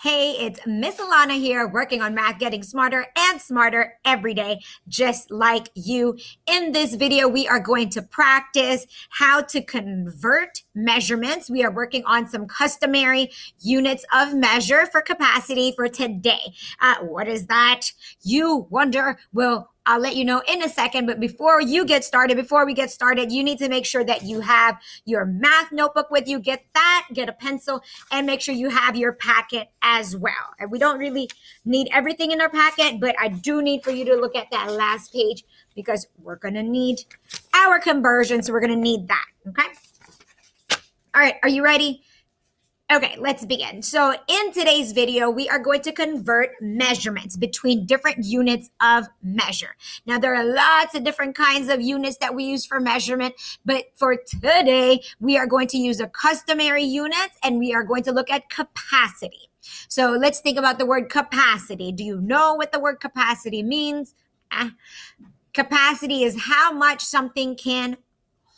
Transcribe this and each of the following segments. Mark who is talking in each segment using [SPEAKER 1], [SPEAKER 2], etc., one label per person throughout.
[SPEAKER 1] Hey, it's Miss Lalana here, working on math, getting smarter and smarter every day, just like you. In this video, we are going to practice how to convert measurements. We are working on some customary units of measure for capacity for today. Uh, what is that? You wonder, well, I'll let you know in a second. But before you get started, before we get started, you need to make sure that you have your math notebook with you. Get that, get a pencil, and make sure you have your packet as well. And we don't really need everything in our packet, but I do need for you to look at that last page because we're going to need our conversion. So we're going to need that. Okay. All right. Are you ready? Okay, let's begin. So, in today's video, we are going to convert measurements between different units of measure. Now, there are lots of different kinds of units that we use for measurement, but for today, we are going to use a customary unit and we are going to look at capacity. So, let's think about the word capacity. Do you know what the word capacity means? Ah, capacity is how much something can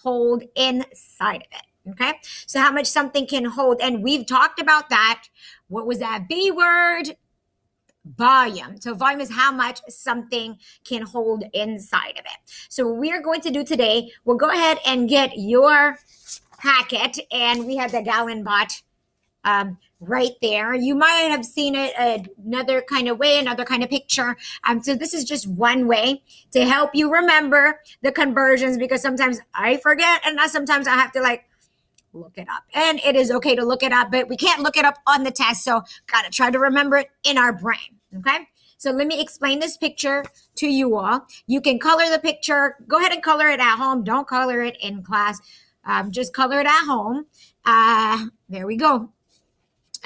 [SPEAKER 1] hold inside of it. Okay. So how much something can hold. And we've talked about that. What was that B word? Volume. So volume is how much something can hold inside of it. So what we're going to do today, we'll go ahead and get your packet and we have the gallon bot um, right there. You might have seen it another kind of way, another kind of picture. Um, so this is just one way to help you remember the conversions because sometimes I forget and sometimes I have to like look it up. And it is okay to look it up, but we can't look it up on the test. So, got to try to remember it in our brain. Okay. So, let me explain this picture to you all. You can color the picture. Go ahead and color it at home. Don't color it in class. Um, just color it at home. Uh, there we go.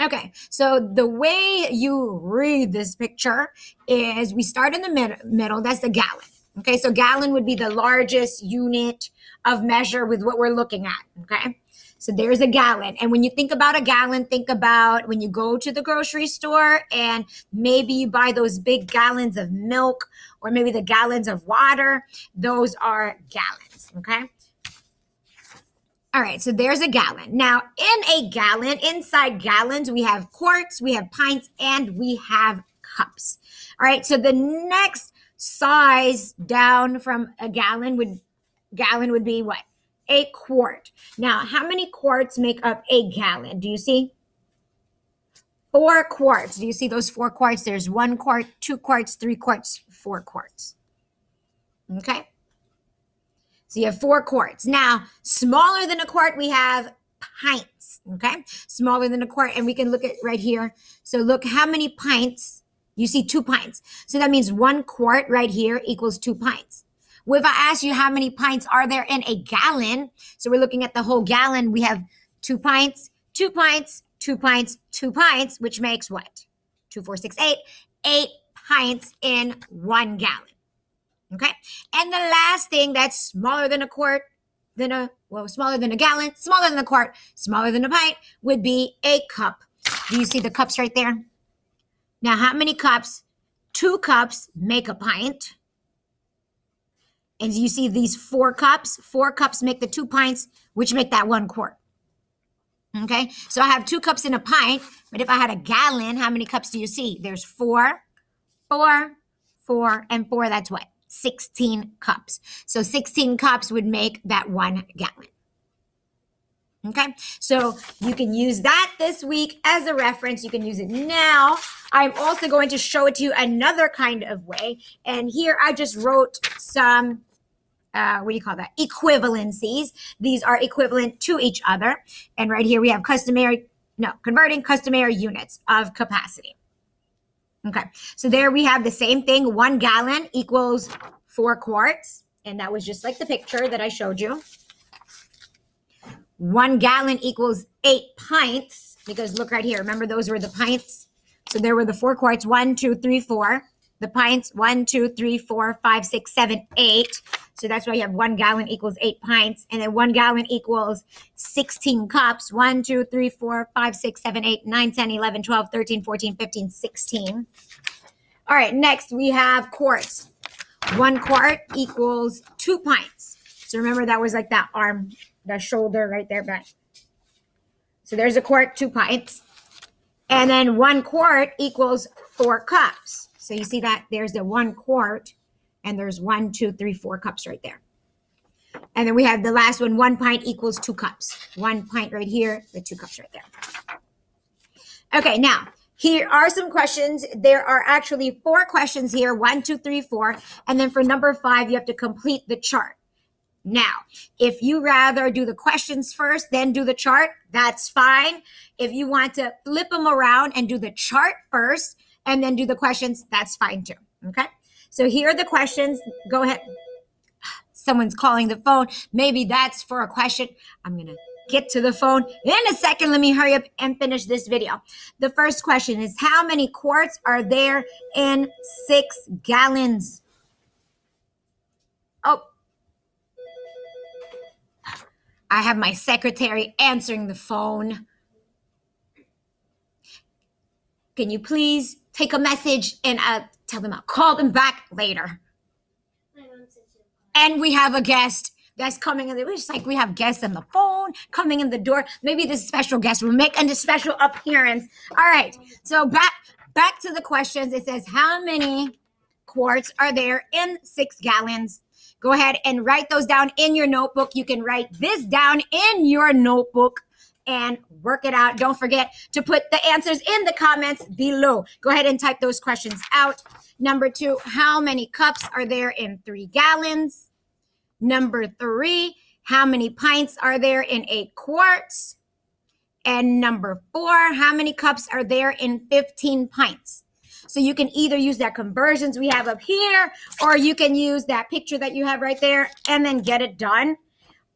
[SPEAKER 1] Okay, so the way you read this picture is we start in the mid- middle. That's the gallon. Okay, so gallon would be the largest unit of measure with what we're looking at. Okay, so there's a gallon. And when you think about a gallon, think about when you go to the grocery store and maybe you buy those big gallons of milk or maybe the gallons of water. Those are gallons. Okay. All right, so there's a gallon. Now, in a gallon, inside gallons, we have quarts, we have pints, and we have cups. All right, so the next size down from a gallon would gallon would be what? A quart. Now, how many quarts make up a gallon? Do you see? Four quarts. Do you see those four quarts? There's one quart, two quarts, three quarts, four quarts. Okay. So you have four quarts. Now, smaller than a quart, we have pints. Okay. Smaller than a quart. And we can look at right here. So look how many pints. You see two pints. So that means one quart right here equals two pints. Well, if I ask you how many pints are there in a gallon, so we're looking at the whole gallon, we have two pints, two pints, two pints, two pints, which makes what? Two, four, six, eight, eight pints in one gallon. Okay. And the last thing that's smaller than a quart, than a, well, smaller than a gallon, smaller than a quart, smaller than a pint would be a cup. Do you see the cups right there? Now, how many cups? Two cups make a pint. And you see these four cups, four cups make the two pints, which make that one quart. Okay, so I have two cups in a pint, but if I had a gallon, how many cups do you see? There's four, four, four, and four. That's what? 16 cups. So 16 cups would make that one gallon. Okay, so you can use that this week as a reference. You can use it now. I'm also going to show it to you another kind of way. And here I just wrote some, uh, what do you call that? Equivalencies. These are equivalent to each other. And right here we have customary, no, converting customary units of capacity. Okay, so there we have the same thing. One gallon equals four quarts. And that was just like the picture that I showed you. One gallon equals eight pints because look right here. Remember, those were the pints. So there were the four quarts one, two, three, four. The pints one, two, three, four, five, six, seven, eight. So that's why you have one gallon equals eight pints. And then one gallon equals 16 cups. One, two, three, four, five, six, seven, eight, nine, 10, 11, 12, 13, 14, 15, 16. All right, next we have quarts. One quart equals two pints. So remember that was like that arm the shoulder right there back. So there's a quart, two pints. And then one quart equals four cups. So you see that there's the one quart, and there's one, two, three, four cups right there. And then we have the last one, one pint equals two cups. One pint right here, the two cups right there. Okay, now here are some questions. There are actually four questions here one, two, three, four. And then for number five, you have to complete the chart. Now, if you rather do the questions first, then do the chart, that's fine. If you want to flip them around and do the chart first and then do the questions, that's fine too. Okay. So here are the questions. Go ahead. Someone's calling the phone. Maybe that's for a question. I'm going to get to the phone in a second. Let me hurry up and finish this video. The first question is How many quarts are there in six gallons? I have my secretary answering the phone. Can you please take a message and uh, tell them I'll call them back later? And we have a guest that's coming in the it's like we have guests on the phone coming in the door. Maybe this special guest will make a special appearance. All right. So back back to the questions. It says how many quarts are there in six gallons? Go ahead and write those down in your notebook. You can write this down in your notebook and work it out. Don't forget to put the answers in the comments below. Go ahead and type those questions out. Number two, how many cups are there in three gallons? Number three, how many pints are there in eight quarts? And number four, how many cups are there in 15 pints? So you can either use that conversions we have up here, or you can use that picture that you have right there and then get it done.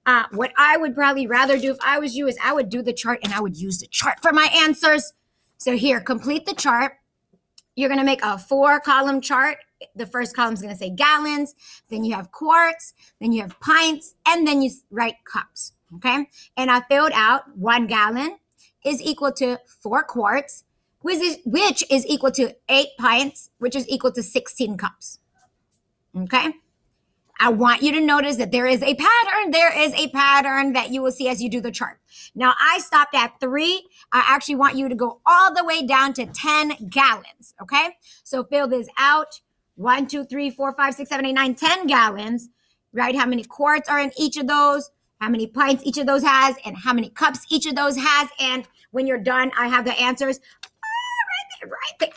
[SPEAKER 1] Uh, what I would probably rather do if I was you is I would do the chart and I would use the chart for my answers. So here, complete the chart. You're going to make a four column chart. The first column is going to say gallons, then you have quarts, then you have pints, and then you write cups. Okay. And I filled out one gallon is equal to four quarts which is, which is equal to eight pints, which is equal to 16 cups. Okay. I want you to notice that there is a pattern. There is a pattern that you will see as you do the chart. Now, I stopped at three. I actually want you to go all the way down to 10 gallons. Okay. So fill this out. One, two, three, four, five, six, seven, eight, nine, 10 gallons, right? How many quarts are in each of those? How many pints each of those has, and how many cups each of those has. And when you're done, I have the answers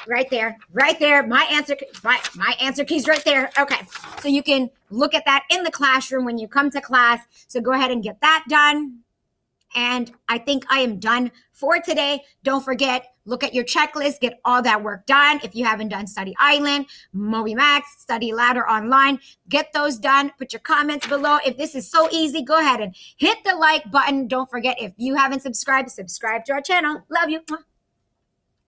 [SPEAKER 1] right there, right there. My answer, my, my answer key's right there. Okay. So you can look at that in the classroom when you come to class. So go ahead and get that done. And I think I am done for today. Don't forget, look at your checklist, get all that work done. If you haven't done Study Island, Moby Max, Study Ladder Online, get those done. Put your comments below. If this is so easy, go ahead and hit the like button. Don't forget, if you haven't subscribed, subscribe to our channel. Love you.